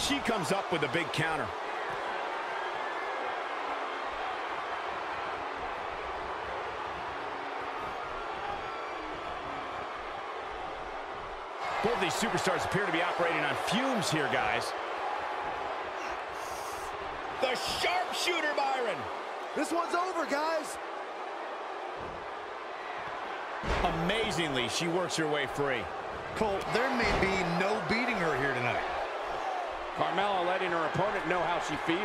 And she comes up with a big counter. Both these superstars appear to be operating on fumes here, guys. The sharpshooter, Byron. This one's over, guys. Amazingly, she works her way free. Cole, there may be no beating her here tonight. Carmella letting her opponent know how she feels.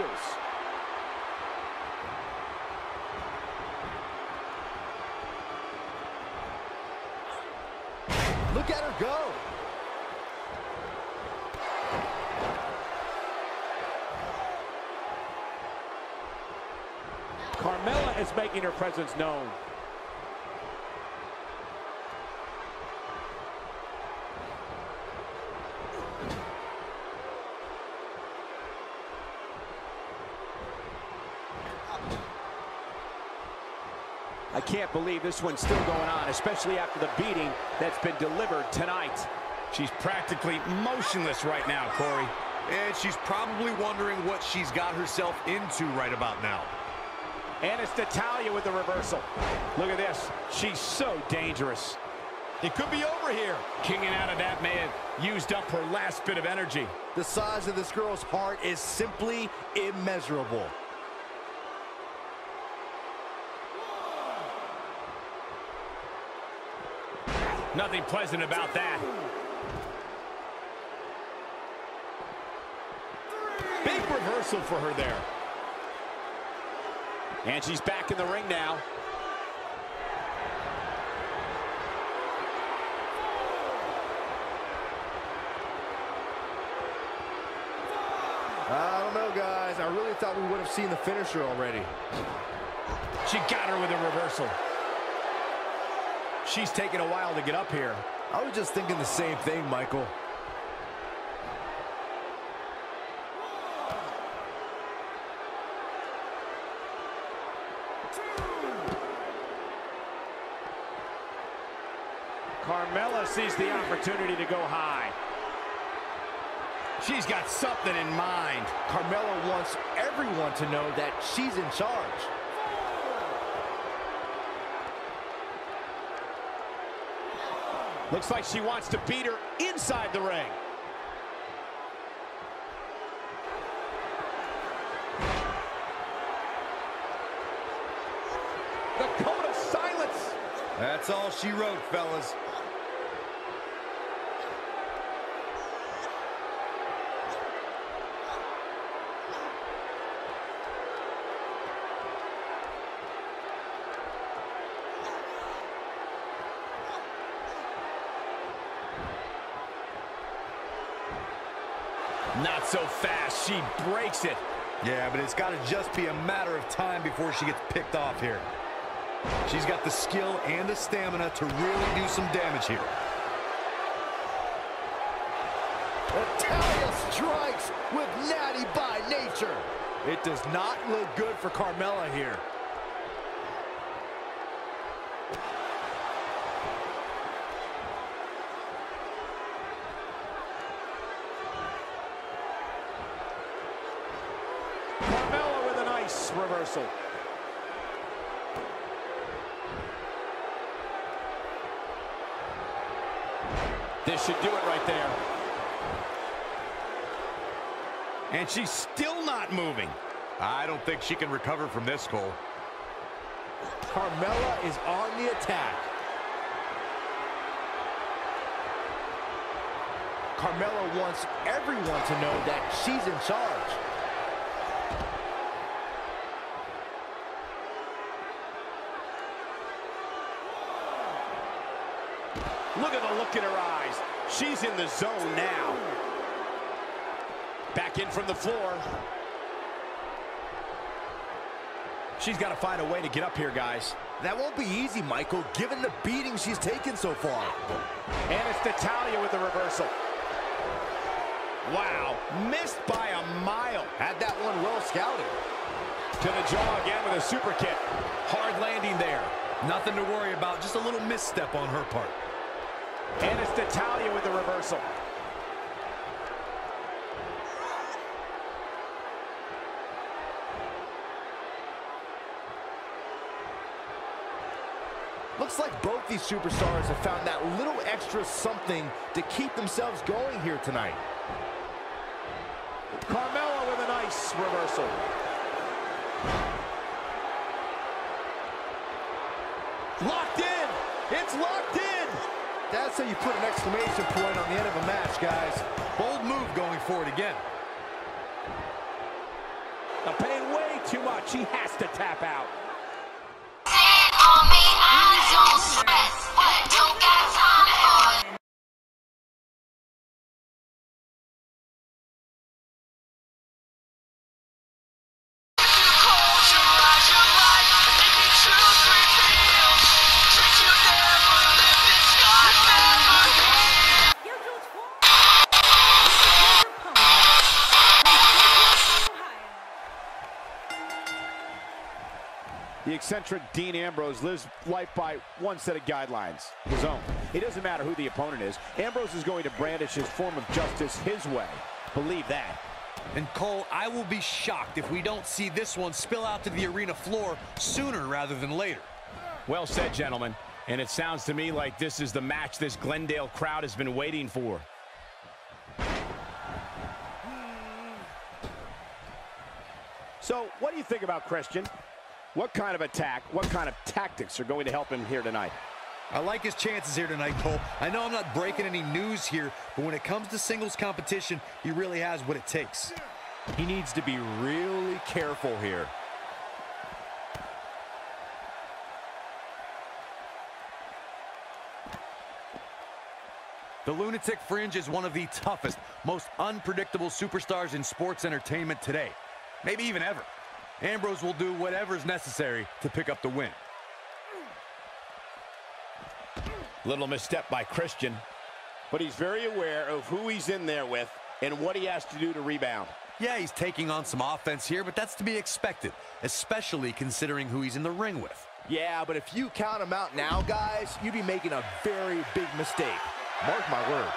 Look at her go. Carmella is making her presence known. I can't believe this one's still going on, especially after the beating that's been delivered tonight. She's practically motionless right now, Corey. And she's probably wondering what she's got herself into right about now. And it's Natalya with the reversal. Look at this. She's so dangerous. It could be over here. Kinging out of that may have used up her last bit of energy. The size of this girl's heart is simply immeasurable. Nothing pleasant about that. Big reversal for her there. And she's back in the ring now. I don't know, guys. I really thought we would have seen the finisher already. She got her with a reversal. She's taking a while to get up here. I was just thinking the same thing, Michael. Carmella sees the opportunity to go high. She's got something in mind. Carmella wants everyone to know that she's in charge. Looks like she wants to beat her inside the ring. The code of silence. That's all she wrote, fellas. Not so fast. She breaks it. Yeah, but it's got to just be a matter of time before she gets picked off here. She's got the skill and the stamina to really do some damage here. Natalya strikes with natty by nature. It does not look good for Carmella here. Carmella with a nice reversal. This should do it right there. And she's still not moving. I don't think she can recover from this, Cole. Carmella is on the attack. Carmella wants everyone to know that she's in charge. Look look in her eyes. She's in the zone now. Back in from the floor. She's got to find a way to get up here, guys. That won't be easy, Michael, given the beating she's taken so far. And it's Natalya with the reversal. Wow, missed by a mile. Had that one well scouted. To the jaw again with a super kick. Hard landing there. Nothing to worry about, just a little misstep on her part. And it's Natalya with the reversal. Looks like both these superstars have found that little extra something to keep themselves going here tonight. Carmella with a nice reversal. Locked in! It's locked in! That's how you put an exclamation point on the end of a match, guys. Bold move going forward again. Now paying way too much. He has to tap out. Eccentric Dean Ambrose lives life by one set of guidelines, his own. It doesn't matter who the opponent is. Ambrose is going to brandish his form of justice his way. Believe that. And Cole, I will be shocked if we don't see this one spill out to the arena floor sooner rather than later. Well said, gentlemen. And it sounds to me like this is the match this Glendale crowd has been waiting for. So, what do you think about Christian? What kind of attack, what kind of tactics are going to help him here tonight? I like his chances here tonight, Cole. I know I'm not breaking any news here, but when it comes to singles competition, he really has what it takes. He needs to be really careful here. The Lunatic Fringe is one of the toughest, most unpredictable superstars in sports entertainment today. Maybe even ever. Ambrose will do whatever is necessary to pick up the win. Little misstep by Christian. But he's very aware of who he's in there with and what he has to do to rebound. Yeah, he's taking on some offense here, but that's to be expected, especially considering who he's in the ring with. Yeah, but if you count him out now, guys, you'd be making a very big mistake. Mark my words.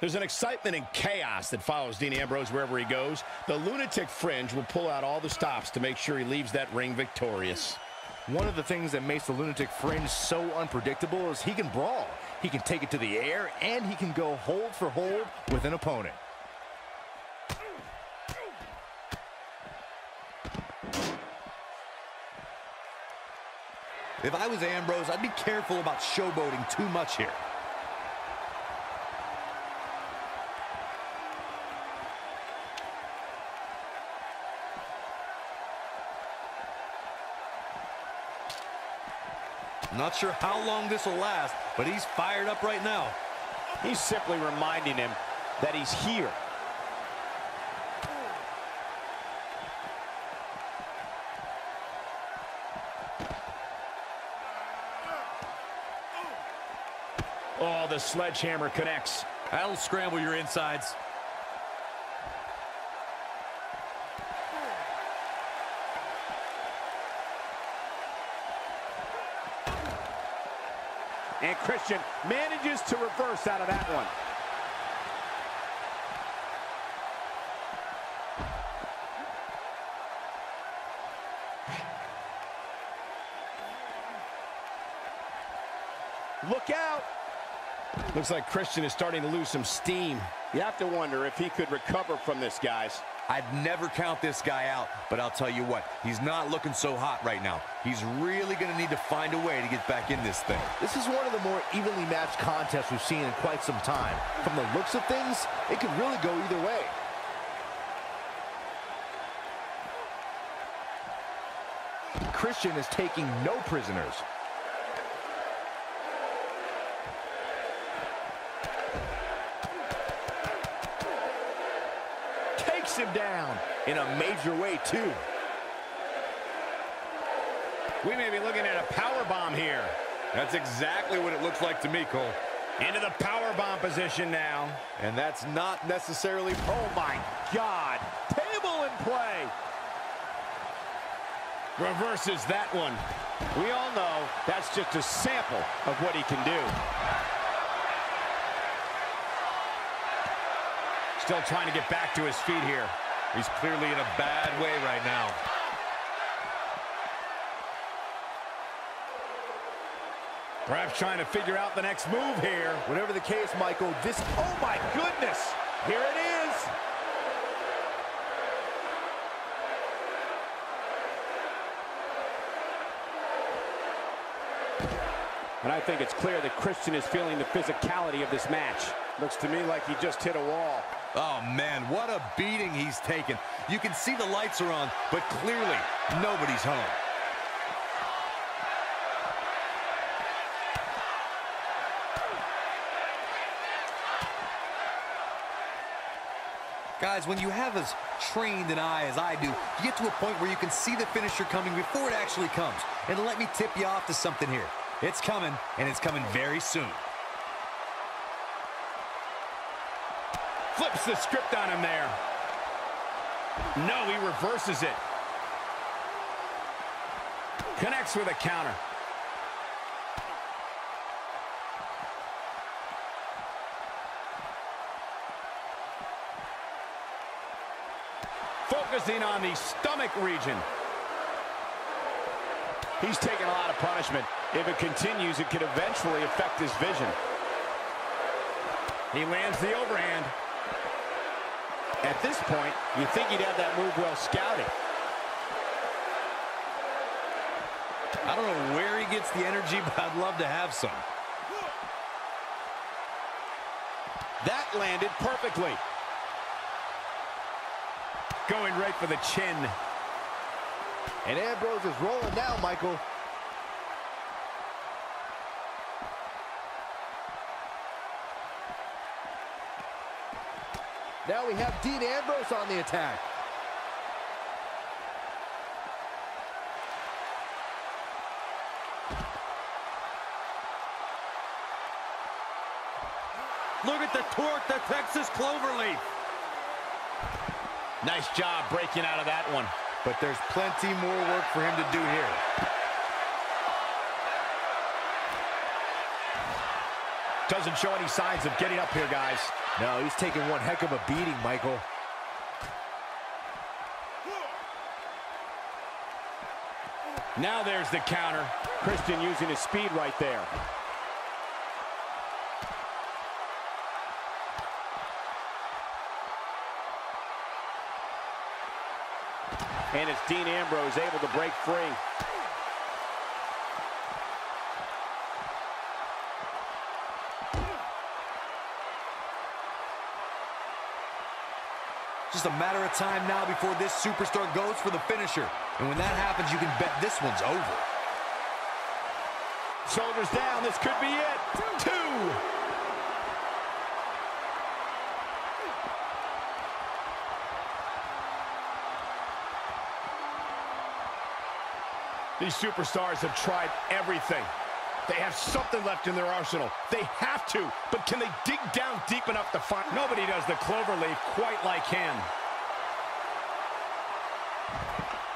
There's an excitement and chaos that follows Dean Ambrose wherever he goes. The lunatic fringe will pull out all the stops to make sure he leaves that ring victorious. One of the things that makes the Lunatic Fringe so unpredictable is he can brawl. He can take it to the air, and he can go hold for hold with an opponent. If I was Ambrose, I'd be careful about showboating too much here. Not sure how long this will last, but he's fired up right now. He's simply reminding him that he's here. Oh, the sledgehammer connects. That'll scramble your insides. And Christian manages to reverse out of that one. Look out! Looks like Christian is starting to lose some steam. You have to wonder if he could recover from this, guys. I'd never count this guy out, but I'll tell you what, he's not looking so hot right now. He's really going to need to find a way to get back in this thing. This is one of the more evenly matched contests we've seen in quite some time. From the looks of things, it could really go either way. Christian is taking no prisoners. Takes him down in a major way, too. We may be looking at a power bomb here. That's exactly what it looks like to me, Cole. Into the power bomb position now. And that's not necessarily... Oh, my God. Table in play. Reverses that one. We all know that's just a sample of what he can do. Still trying to get back to his feet here. He's clearly in a bad way right now. Perhaps trying to figure out the next move here. Whatever the case, Michael, this... Oh, my goodness! Here it is! And I think it's clear that Christian is feeling the physicality of this match. Looks to me like he just hit a wall. Oh, man, what a beating he's taken. You can see the lights are on, but clearly nobody's home. Guys, when you have as trained an eye as I do, you get to a point where you can see the finisher coming before it actually comes. And let me tip you off to something here. It's coming, and it's coming very soon. Flips the script on him there. No, he reverses it. Connects with a counter. Focusing on the stomach region. He's taking a lot of punishment. If it continues, it could eventually affect his vision. He lands the overhand. At this point, you think he'd have that move well scouted. I don't know where he gets the energy, but I'd love to have some. That landed perfectly. Going right for the chin. And Ambrose is rolling now, Michael. Now we have Dean Ambrose on the attack. Look at the torque, the Texas Cloverleaf. Nice job breaking out of that one. But there's plenty more work for him to do here. Doesn't show any signs of getting up here, guys. No, he's taking one heck of a beating, Michael. Now there's the counter. Christian using his speed right there. And it's Dean Ambrose able to break free. Just a matter of time now before this superstar goes for the finisher. And when that happens, you can bet this one's over. Shoulders down. This could be it. Two. These superstars have tried everything. They have something left in their arsenal. They have to, but can they dig down deep enough to find? Nobody does the cloverleaf quite like him.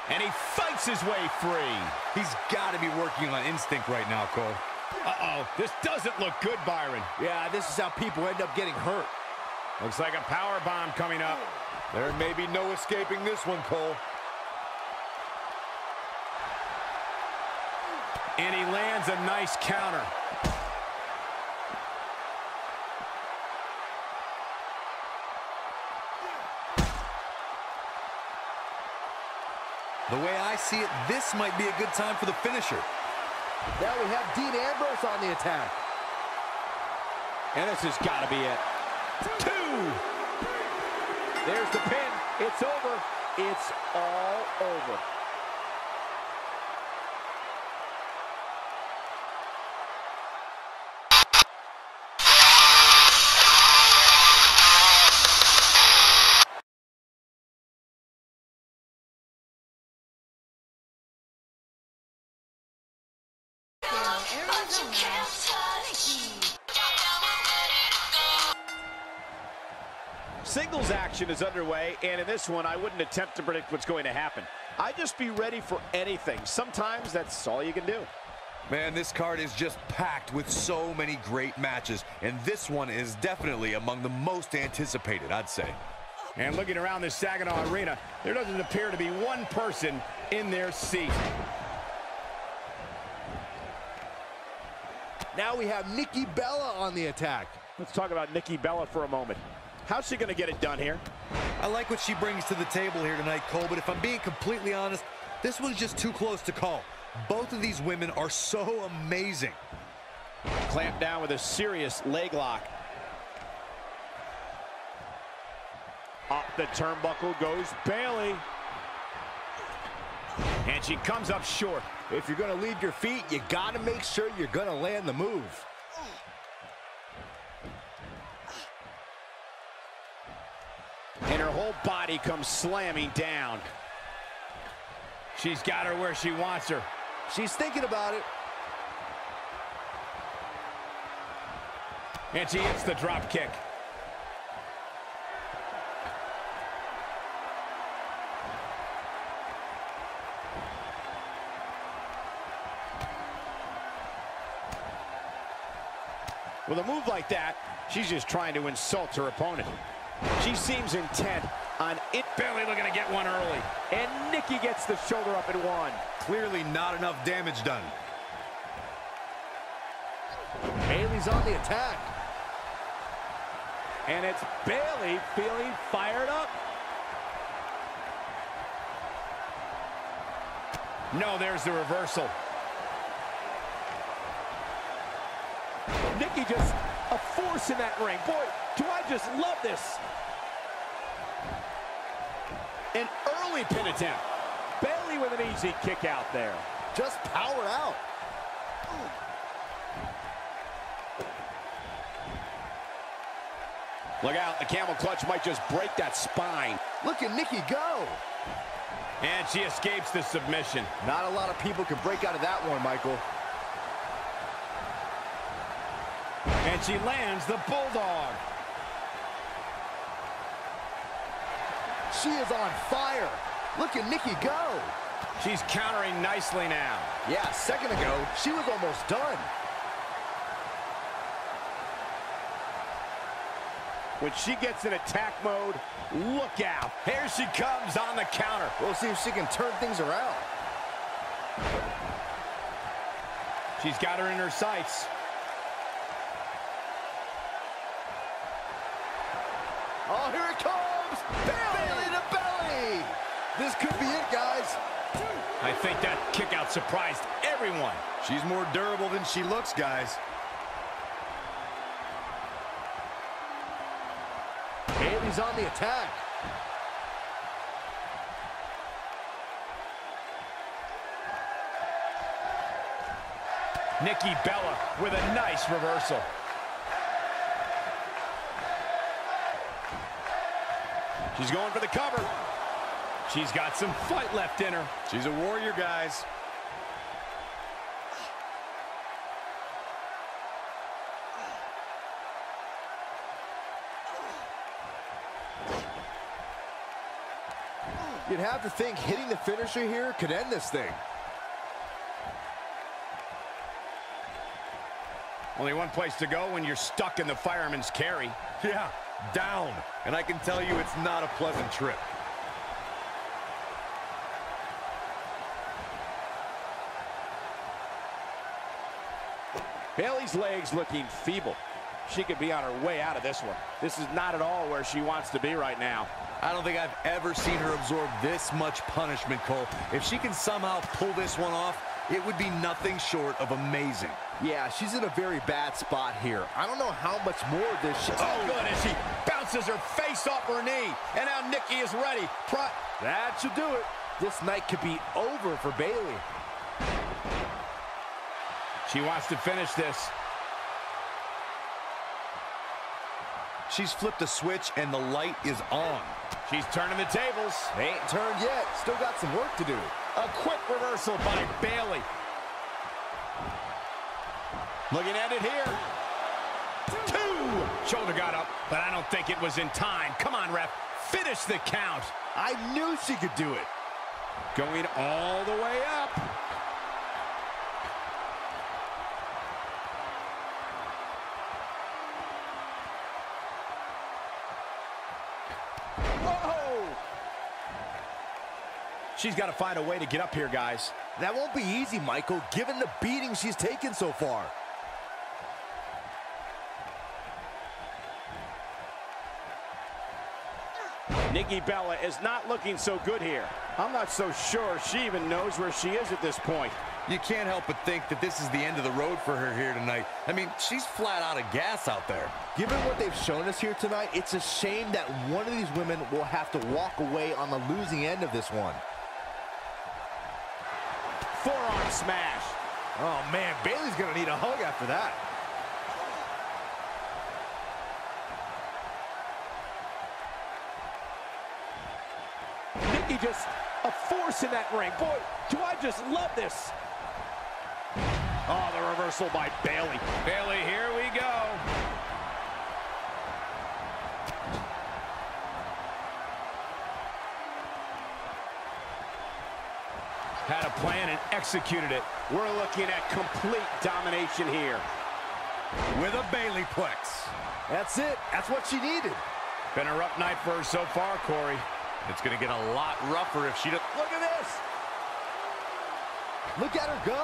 And he fights his way free. He's got to be working on instinct right now, Cole. Uh-oh, this doesn't look good, Byron. Yeah, this is how people end up getting hurt. Looks like a power bomb coming up. There may be no escaping this one, Cole. And he lands a nice counter. The way I see it, this might be a good time for the finisher. Now we have Dean Ambrose on the attack. And this has got to be it. Two. There's the pin. It's over. It's all over. Singles action is underway, and in this one, I wouldn't attempt to predict what's going to happen. I'd just be ready for anything. Sometimes that's all you can do. Man, this card is just packed with so many great matches, and this one is definitely among the most anticipated, I'd say. And looking around this Saginaw Arena, there doesn't appear to be one person in their seat. Now we have Nikki Bella on the attack. Let's talk about Nikki Bella for a moment. How's she going to get it done here? I like what she brings to the table here tonight, Cole, but if I'm being completely honest, this one's just too close to call. Both of these women are so amazing. Clamped down with a serious leg lock. Up the turnbuckle goes Bayley. And she comes up short. If you're going to leave your feet, you got to make sure you're going to land the move. And her whole body comes slamming down. She's got her where she wants her. She's thinking about it. And she hits the drop kick. With a move like that, she's just trying to insult her opponent. She seems intent on it. Bayley looking to get one early. And Nikki gets the shoulder up at one. Clearly not enough damage done. Bayley's on the attack. And it's Bayley feeling fired up. No, there's the reversal. Nikki just a force in that ring. Boy, do I just love this. An early pin attempt. Bayley with an easy kick out there. Just power out. Look out, the camel clutch might just break that spine. Look at Nikki go. And she escapes the submission. Not a lot of people can break out of that one, Michael. And she lands the Bulldog. She is on fire. Look at Nikki go. She's countering nicely now. Yeah, a second ago, she was almost done. When she gets in attack mode, look out. Here she comes on the counter. We'll see if she can turn things around. She's got her in her sights. Oh, here it comes! Bayley to belly! This could be it, guys. I think that kick out surprised everyone. She's more durable than she looks, guys. Bayley's on the attack. Nikki Bella with a nice reversal. She's going for the cover. She's got some fight left in her. She's a warrior, guys. You'd have to think hitting the finisher here could end this thing. Only one place to go when you're stuck in the fireman's carry. Yeah, down. And I can tell you it's not a pleasant trip. Bayley's legs looking feeble. She could be on her way out of this one. This is not at all where she wants to be right now. I don't think I've ever seen her absorb this much punishment, Cole. If she can somehow pull this one off, it would be nothing short of amazing. Yeah, she's in a very bad spot here. I don't know how much more of this she... Oh, oh, good, as she bounces her face off her knee. And now Nikki is ready. Pro That should do it. This night could be over for Bayley. she wants to finish this. She's flipped a switch and the light is on. She's turning the tables. They ain't turned yet. Still got some work to do. A quick reversal by Bayley. Looking at it here. Two. Shoulder got up, but I don't think it was in time. Come on, ref. Finish the count. I knew she could do it. Going all the way up. She's got to find a way to get up here, guys. That won't be easy, Michael, given the beating she's taken so far. Nikki Bella is not looking so good here. I'm not so sure she even knows where she is at this point. You can't help but think that this is the end of the road for her here tonight. I mean, she's flat out of gas out there. Given what they've shown us here tonight, it's a shame that one of these women will have to walk away on the losing end of this one. Forearm smash. Oh, man, Bayley's going to need a hug after that. Nikki just a force in that ring. Boy, do I just love this. Oh, the reversal by Bayley. Bayley, here we go. Had a plan and executed it. We're looking at complete domination here. With a Bayley plex. That's it. That's what she needed. Been a rough night for her so far, Corey. It's going to get a lot rougher if she doesn't. Look at this. Look at her go.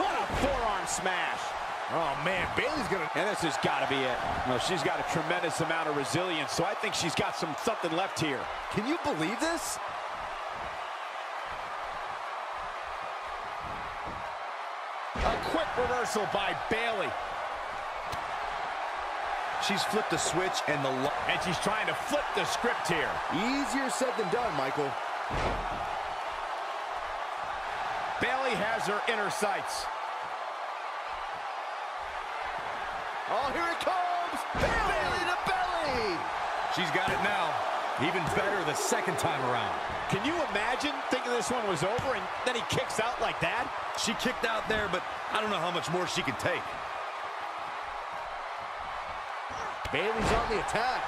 What a forearm smash. Oh, man, Bayley's going to... And this has got to be it. No, she's got a tremendous amount of resilience, so I think she's got some something left here. Can you believe this? A quick reversal by Bayley. She's flipped a switch and the... And she's trying to flip the script here. Easier said than done, Michael. Bayley has her inner sights. Oh, here it comes! Bayley to belly! She's got it now. Even better the second time around. Can you imagine thinking this one was over and then he kicks out like that? She kicked out there, but I don't know how much more she can take. Bayley's on the attack.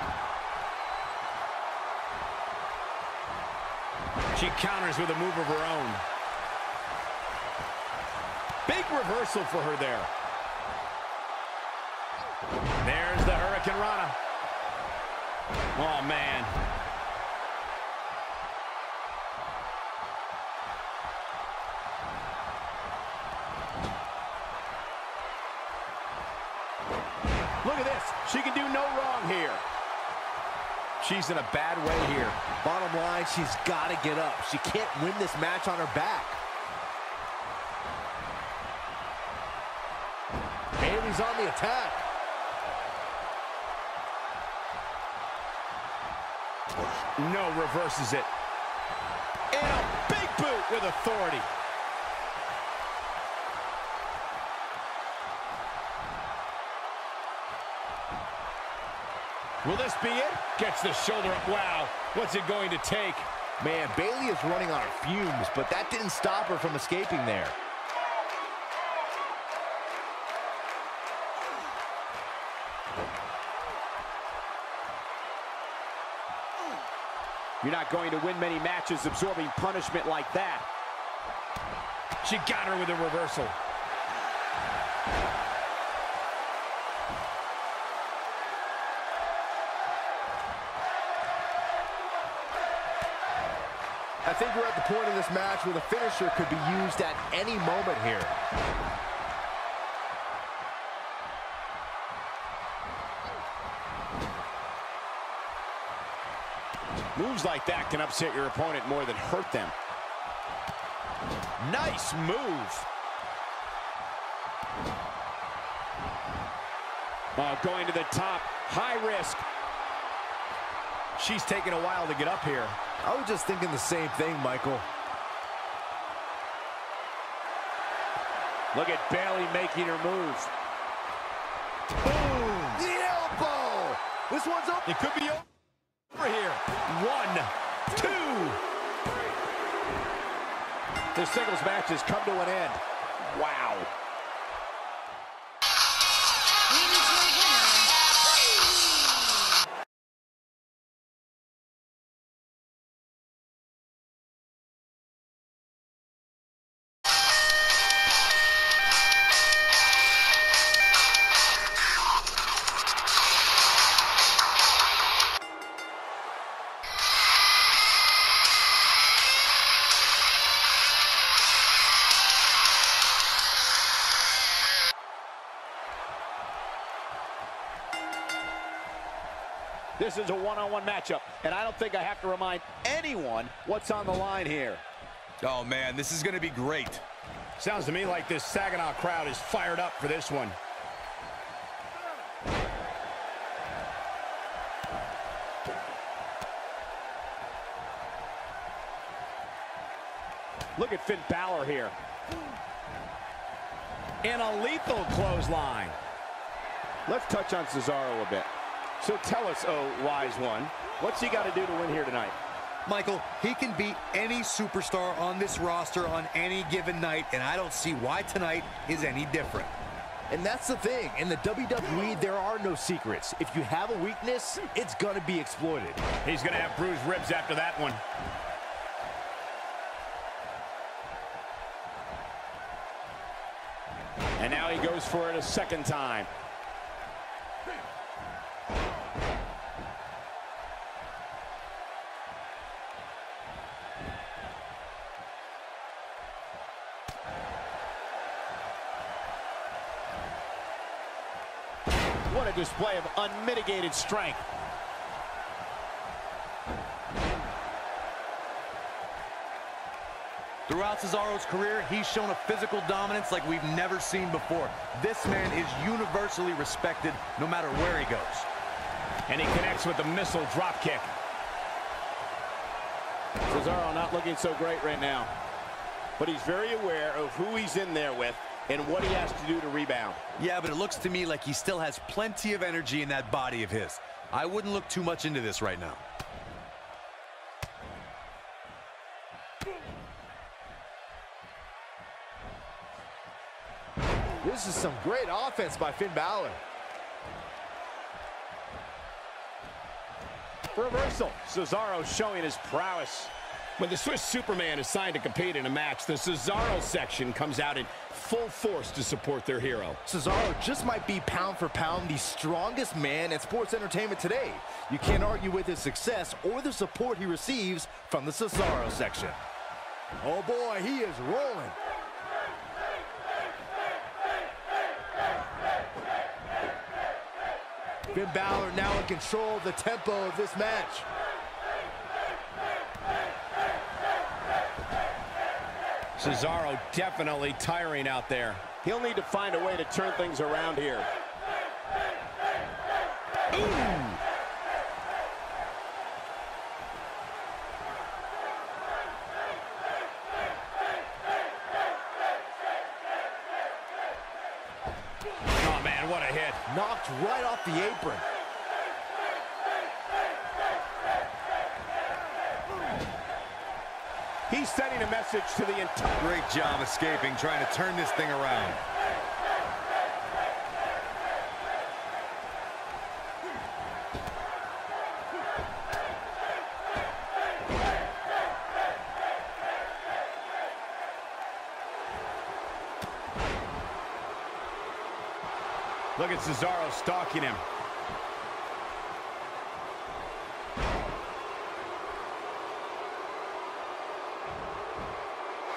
She counters with a move of her own. Big reversal for her there. Hurricanrana. Oh, man. Look at this. She can do no wrong here. She's in a bad way here. Bottom line, she's got to get up. She can't win this match on her back. Bayley's on the attack. No, reverses it. And a big boot with authority. Will this be it? Gets the shoulder up. Wow. What's it going to take? Man, Bayley is running on fumes, but that didn't stop her from escaping there. You're not going to win many matches absorbing punishment like that. She got her with a reversal. I think we're at the point in this match where the finisher could be used at any moment here. Moves like that can upset your opponent more than hurt them. Nice move. Oh, going to the top. High risk. She's taking a while to get up here. I was just thinking the same thing, Michael. Look at Bayley making her move. Boom! The elbow! This one's up. It could be over two. The singles match has come to an end. Wow. This is a one-on-one -on -one matchup, and I don't think I have to remind anyone what's on the line here. Oh, man, this is going to be great. Sounds to me like this Saginaw crowd is fired up for this one. Look at Finn Balor here. And a lethal clothesline. Let's touch on Cesaro a bit. So tell us, oh, wise one, what's he got to do to win here tonight? Michael, he can beat any superstar on this roster on any given night, and I don't see why tonight is any different. And that's the thing. In the WWE, there are no secrets. If you have a weakness, it's going to be exploited. He's going to have bruised ribs after that one. And now he goes for it a second time. Display of unmitigated strength. Throughout Cesaro's career, he's shown a physical dominance like we've never seen before. This man is universally respected no matter where he goes. And he connects with the missile drop kick. Cesaro not looking so great right now. But he's very aware of who he's in there with and what he has to do to rebound. Yeah, but it looks to me like he still has plenty of energy in that body of his. I wouldn't look too much into this right now. This is some great offense by Finn Balor. Reversal. Cesaro showing his prowess. When the Swiss Superman is signed to compete in a match, the Cesaro section comes out in full force to support their hero. Cesaro just might be pound for pound the strongest man in sports entertainment today. You can't argue with his success or the support he receives from the Cesaro section. Oh boy, he is rolling. Finn Balor now in control of the tempo of this match. Cesaro definitely tiring out there. He'll need to find a way to turn things around here. Ooh. Oh, man, what a hit. Knocked right off the apron. He's sending a message to the entire... Great job escaping, trying to turn this thing around. Look at Cesaro stalking him.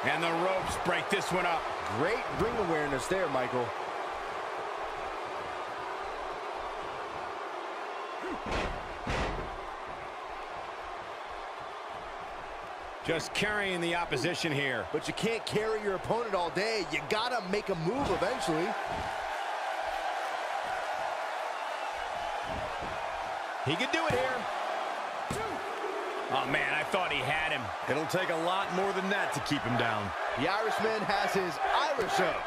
And the ropes break this one up. Great ring awareness there, Michael. Just carrying the opposition here. But you can't carry your opponent all day. You gotta make a move eventually. He can do it here. Oh, man, I thought he had him. It'll take a lot more than that to keep him down. The Irishman has his Irish up.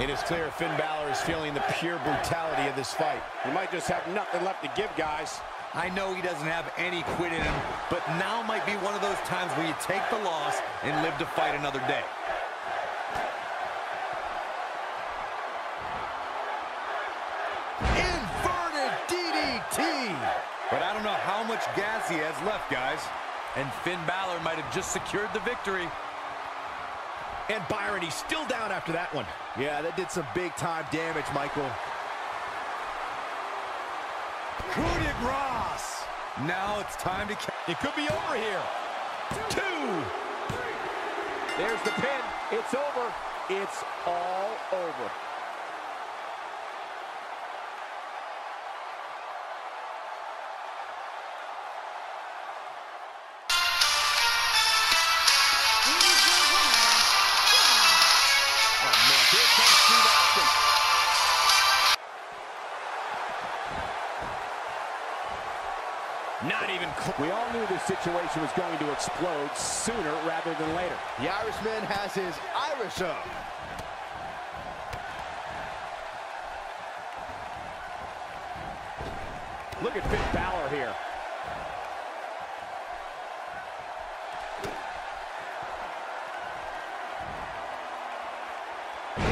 It is clear Finn Balor is feeling the pure brutality of this fight. He might just have nothing left to give, guys. I know he doesn't have any quit in him, but now might be one of those times where you take the loss and live to fight another day. Much gas he has left, guys. And Finn Balor might have just secured the victory. And Byron, he's still down after that one. Yeah, that did some big time damage, Michael. Coup de grace. Now it's time to... It could be over here. Two. There's the pin. It's over. it's all over. Situation was going to explode sooner rather than later. The Irishman has his Irish up. Look at Finn Balor here.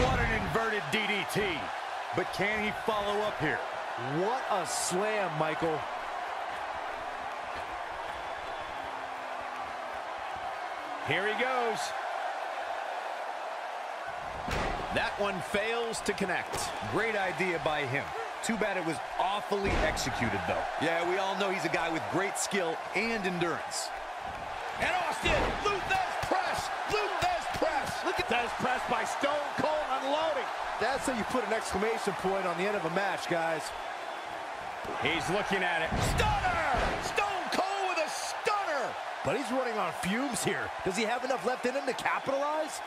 What an inverted DDT. But can he follow up here? What a slam, Michael. Here he goes. That one fails to connect. Great idea by him. Too bad it was awfully executed, though. Yeah, we all know he's a guy with great skill and endurance. And Austin, Lou Thesz press, Lou Thesz press. Look at that press by Stone Cold unloading. That's how you put an exclamation point on the end of a match, guys. He's looking at it. Stunner! Stone Cold with a stunner! But he's running on fumes here. Does he have enough left in him to capitalize?